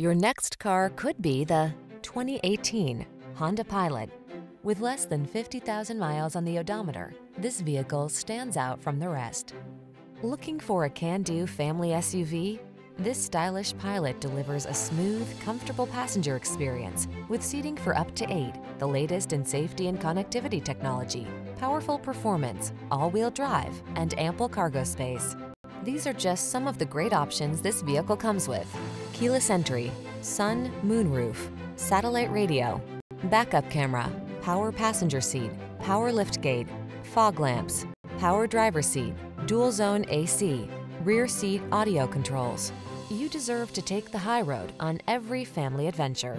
Your next car could be the 2018 Honda Pilot. With less than 50,000 miles on the odometer, this vehicle stands out from the rest. Looking for a can-do family SUV? This stylish Pilot delivers a smooth, comfortable passenger experience with seating for up to eight, the latest in safety and connectivity technology, powerful performance, all-wheel drive, and ample cargo space. These are just some of the great options this vehicle comes with. Keyless entry, sun, moonroof, satellite radio, backup camera, power passenger seat, power liftgate, fog lamps, power driver seat, dual zone AC, rear seat audio controls. You deserve to take the high road on every family adventure.